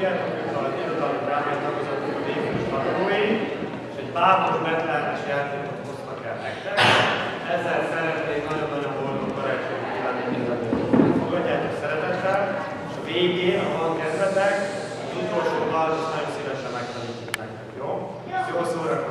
hogy a irodalmi drámai tagozatok a végül tanulói, és egy bátor betlenes játékot hoztak el nektek. Ezzel szeretnék nagyon-nagyon boldog karácsonyi kívánni mindannyian. Fogadjátok szeretettel, és a végén, ha van kedvetek, az utolsó dalt nagyon szívesen megtanítjuk nektek, jó? Jó szórakozást!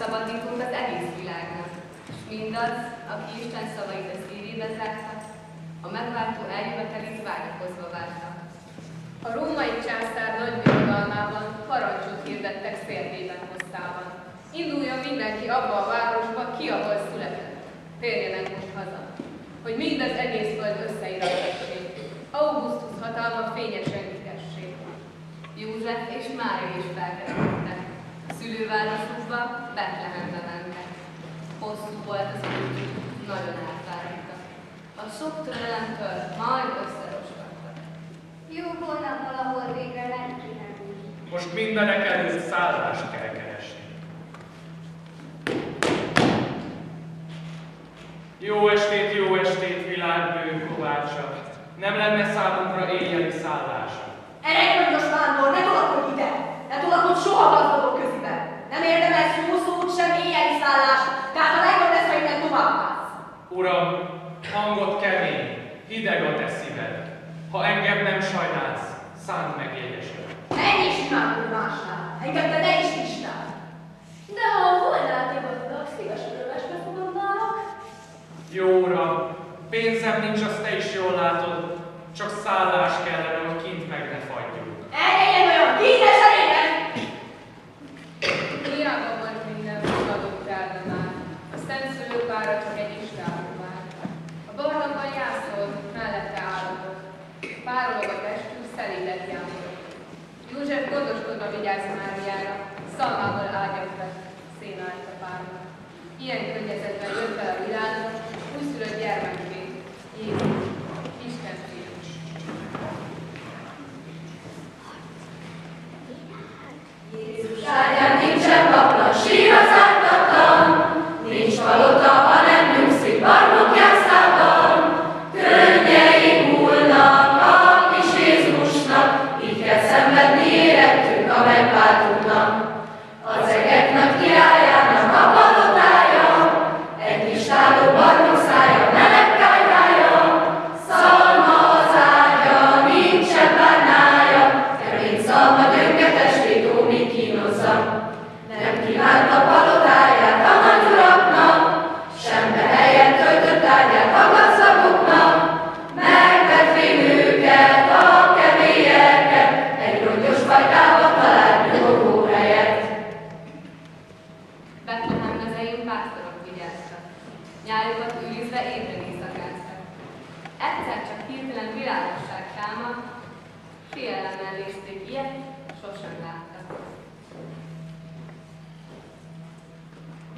Szabadítót az egész világnak. És mindaz, aki Isten szavait a szívébe zárta, a megváltó eljövetelét vágyakozva várta. A római császár nagy birodalmában parancsot hirdettek szélvében hoztában. Induljon mindenki abba a városba, ki ahol született. Térjenek most haza, hogy mind az egész föld összeiratassék. Augustus hatalma fényesen kitessék. József és Mária is felkerekedtek. Szülővárosukba, Betlehembe mentek. Hosszú volt az út, nagyon elfáradtak. A sok törelemtől majd összeroskodtak. Jó volna valahol végre megpihenni. Most mindenek előtt szállást kell keresni. Jó estét, jó estét, világbő kovácsa! Nem lenne számunkra éjjeli szállása. Erekvöngyös vándor, ne tolakodj ide! Ne tolakodj soha gazdagok Uram, hangot kemény, hideg a te szíved. Ha engem nem sajnálsz, szánd meg jegyesen. Menj és imádkozz másnál, engem te ne is istál. De ha te gazdag, szívesen övesbe fogadnálak. Jó uram, pénzem nincs, azt te is jól látod, csak szállás bien,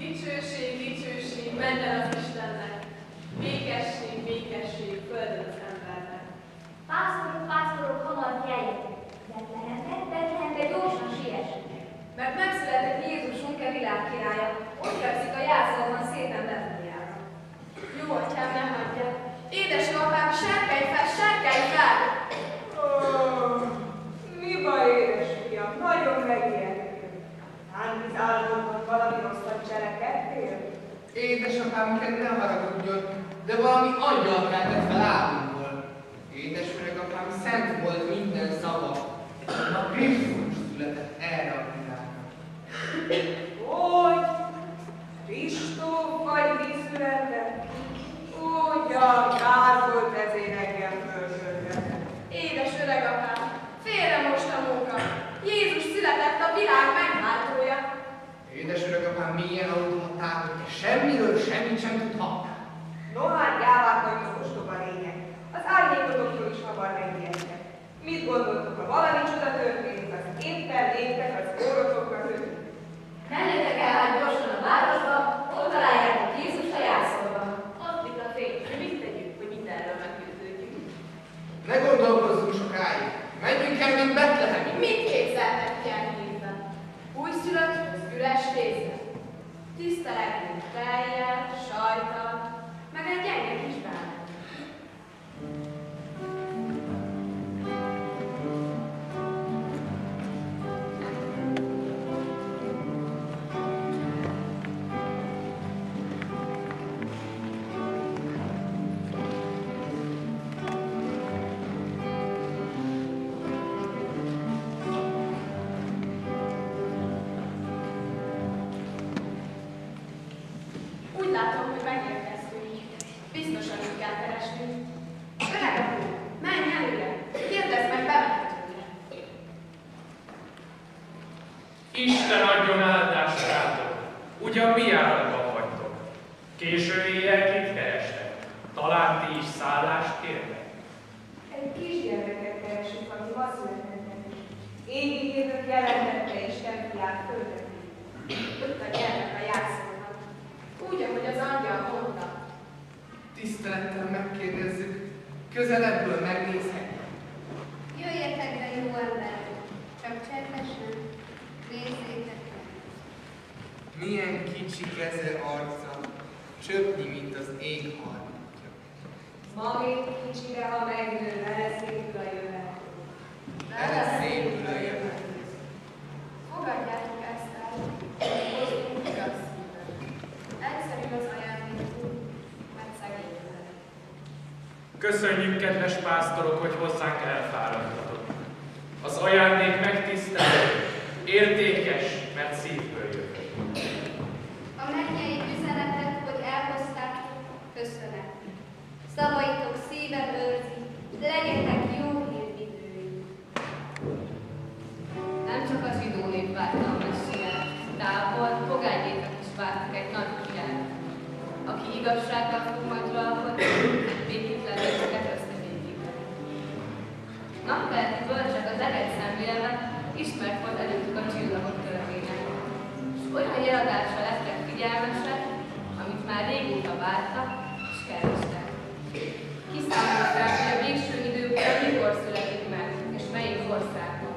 Dicsőség, dicsőség, minden az Istennek, békesség, békesség, földön az embernek. Pásztorok, pásztorok, hamar keljetek! Betlehembe, Betlehembe gyorsan siessetek! Mert megszületett Jézusunk e világ királya, ott fekszik a jászolban szépen Betlejára. Jó atyám, ne hagyja. Édes apám, Édesapám, ne haragudjon, de valami angyal keltett fel álmunkból. Édes apám, szent volt minden szava. A Krisztus született Isten fiát földre. Ott a gyermek a jászolnak. Úgy, ahogy az angyal mondta. Tisztelettel megkérdezzük, közelebből megnézhetjük. Jöjjetek be, jó emberek, csak csendesen nézzétek meg. Milyen kicsi keze arca, csöpnyi, mint az ég harmatja. Ma még kicsire, ha megnő, vele szépül a jövet. Vele Köszönjük, kedves pásztorok, hogy hozzánk elfáradtatok. Az ajándék megtisztelő, értékes, mert szívből jött. A mennyei üzenetet, hogy elhoztátok, köszönet. Szavaitok szívem őrzi, de legyetek jó hírvidői. Nem csak a zsidó nép várta a messiát, távol pogány népek is vártak egy nagy királyt, aki igazsággal fog majd uralkodni, népeket összebékíteni. Napkelti bölcsek az szemlélve ismert volt előttük a csillagok történet, és olyan jeladásra lettek figyelmesek, amit már régóta vártak és kerestek. Kiszámolták, hogy a végső időkben mikor születik és melyik országban.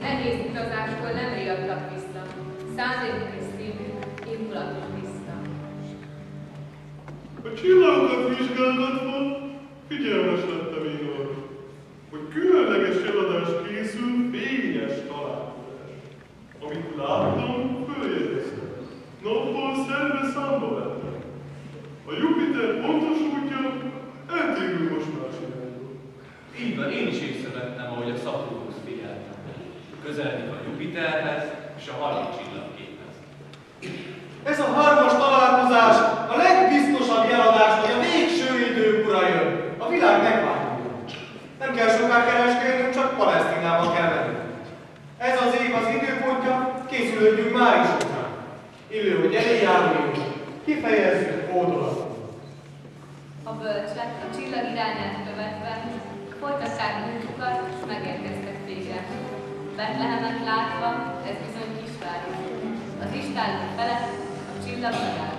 Nehéz utazásból nem riadtak vissza, szándékuk és szívük indulatuk tiszta. A csillagokat vizsgálgatva figyelmes lettem én arra, hogy különleges eladás készül fényes találkozás. Amit láttam, följegyeztem. Nappal szerve számba vettem. A Jupiter pontos útja eltérül most más irányba. Így van, én is észrevettem, ahogy a Saturnus figyeltem. Közeledik a Jupiterhez és a halál csillagképhez. Ez a hármas május után, illő, hogy elé járuljunk, kifejezzük hódolatunkat. A bölcsek a csillag irányát követve folytatták munkukat, és megérkeztek végre. Betlehemet látva, ez bizony kisváros. Az Istálló felett a csillag.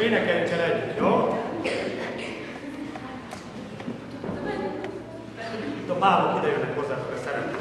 Akkor énekeljünk el együtt, jó? Itt a bálok ide jönnek hozzá, hogy szeretnék.